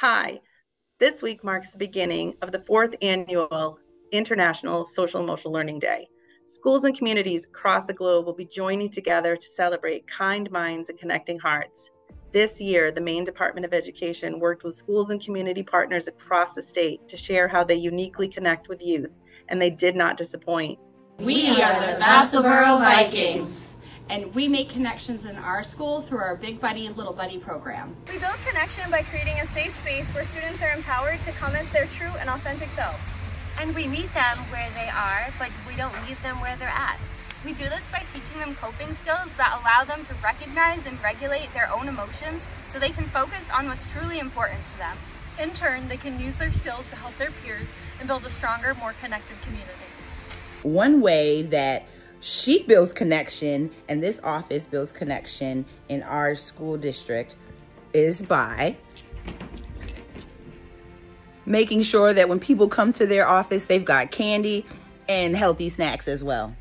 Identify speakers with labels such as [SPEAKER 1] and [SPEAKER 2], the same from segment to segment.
[SPEAKER 1] Hi, this week marks the beginning of the fourth annual International Social Emotional Learning Day. Schools and communities across the globe will be joining together to celebrate kind minds and connecting hearts. This year, the Maine Department of Education worked with schools and community partners across the state to share how they uniquely connect with youth, and they did not disappoint.
[SPEAKER 2] We are the Vassalboro Vikings and we make connections in our school through our Big Buddy and Little Buddy program.
[SPEAKER 3] We build connection by creating a safe space where students are empowered to come as their true and authentic selves.
[SPEAKER 4] And we meet them where they are, but we don't leave them where they're at. We do this by teaching them coping skills that allow them to recognize and regulate their own emotions so they can focus on what's truly important to them.
[SPEAKER 3] In turn, they can use their skills to help their peers and build a stronger, more connected community.
[SPEAKER 5] One way that she builds connection and this office builds connection in our school district is by making sure that when people come to their office, they've got candy and healthy snacks as well.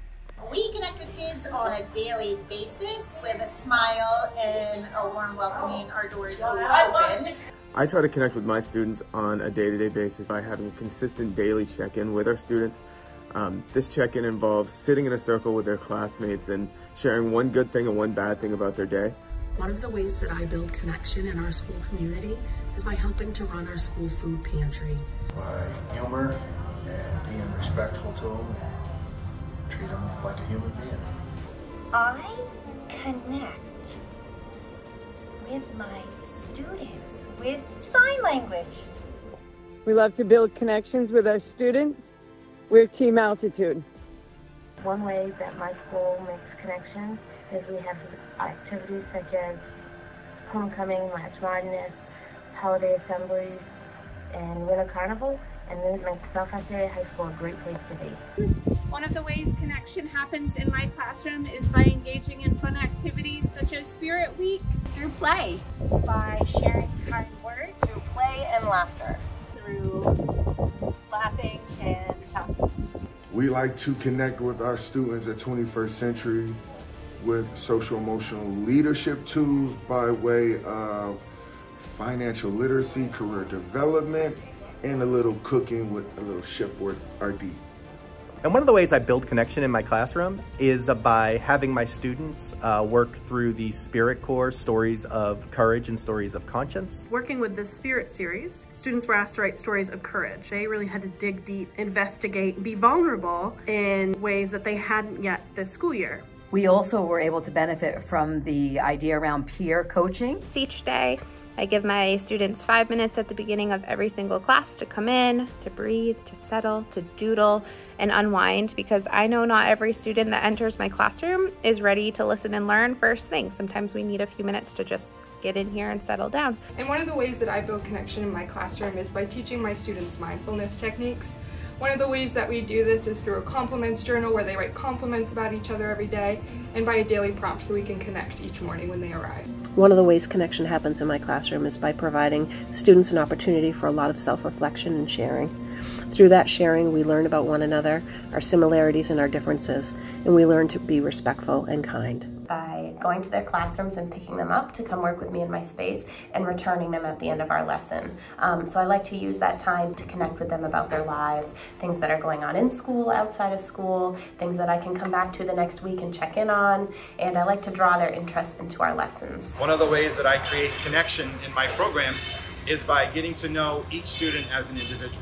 [SPEAKER 6] We connect with kids on a daily basis with a smile and a warm welcoming. Our doors always open.
[SPEAKER 7] I try to connect with my students on a day-to-day -day basis by having a consistent daily check-in with our students um, this check-in involves sitting in a circle with their classmates and sharing one good thing and one bad thing about their day.
[SPEAKER 8] One of the ways that I build connection in our school community is by helping to run our school food pantry.
[SPEAKER 9] By humor and being respectful to them and treat them like a human being.
[SPEAKER 10] I connect with my students with sign language.
[SPEAKER 11] We love to build connections with our students we're Team Altitude.
[SPEAKER 12] One way that my school makes connections is we have activities such as homecoming, March Madness, holiday assemblies, and winter carnival, and then it makes Belfast Area High School a great place to be.
[SPEAKER 13] One of the ways connection happens in my classroom is by engaging in fun activities such as Spirit Week.
[SPEAKER 2] Through play.
[SPEAKER 14] By sharing kind words.
[SPEAKER 15] Through play and laughter.
[SPEAKER 9] We like to connect with our students at 21st Century with social emotional leadership tools by way of financial literacy, career development, and a little cooking with a little chef with RD.
[SPEAKER 16] And one of the ways I build connection in my classroom is by having my students uh, work through the Spirit Corps stories of courage and stories of conscience.
[SPEAKER 17] Working with the Spirit series, students were asked to write stories of courage. They really had to dig deep, investigate, be vulnerable in ways that they hadn't yet this school year.
[SPEAKER 18] We also were able to benefit from the idea around peer coaching.
[SPEAKER 19] Each day, I give my students five minutes at the beginning of every single class to come in, to breathe, to settle, to doodle, and unwind because I know not every student that enters my classroom is ready to listen and learn first thing. Sometimes we need a few minutes to just get in here and settle down.
[SPEAKER 20] And one of the ways that I build connection in my classroom is by teaching my students mindfulness techniques. One of the ways that we do this is through a compliments journal where they write compliments about each other every day and by a daily prompt so we can connect each morning when they arrive.
[SPEAKER 2] One of the ways connection happens in my classroom is by providing students an opportunity for a lot of self-reflection and sharing. Through that sharing, we learn about one another, our similarities and our differences, and we learn to be respectful and kind
[SPEAKER 3] by going to their classrooms and picking them up to come work with me in my space and returning them at the end of our lesson. Um, so I like to use that time to connect with them about their lives, things that are going on in school, outside of school, things that I can come back to the next week and check in on, and I like to draw their interest into our lessons.
[SPEAKER 6] One of the ways that I create connection in my program is by getting to know each student as an individual.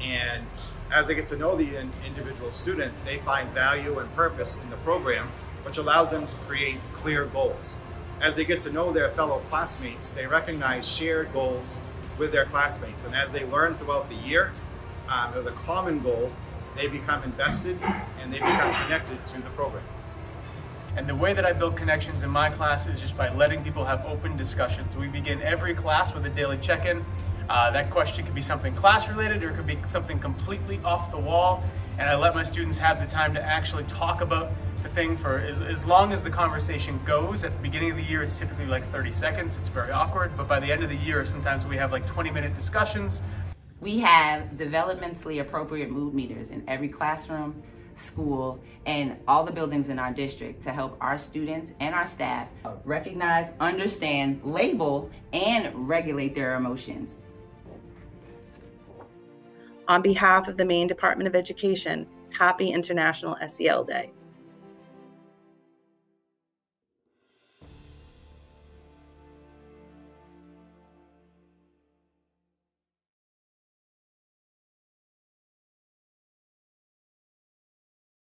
[SPEAKER 6] And as they get to know the individual student, they find value and purpose in the program which allows them to create clear goals. As they get to know their fellow classmates, they recognize shared goals with their classmates. And as they learn throughout the year, um, with a common goal, they become invested and they become connected to the program.
[SPEAKER 4] And the way that I build connections in my class is just by letting people have open discussions. We begin every class with a daily check-in. Uh, that question could be something class related or it could be something completely off the wall. And I let my students have the time to actually talk about the thing for as, as long as the conversation goes. At the beginning of the year, it's typically like 30 seconds. It's very awkward. But by the end of the year, sometimes we have like 20 minute discussions.
[SPEAKER 5] We have developmentally appropriate mood meters in every classroom, school, and all the buildings in our district to help our students and our staff recognize, understand, label, and regulate their emotions.
[SPEAKER 1] On behalf of the Maine Department of Education, happy International SEL Day.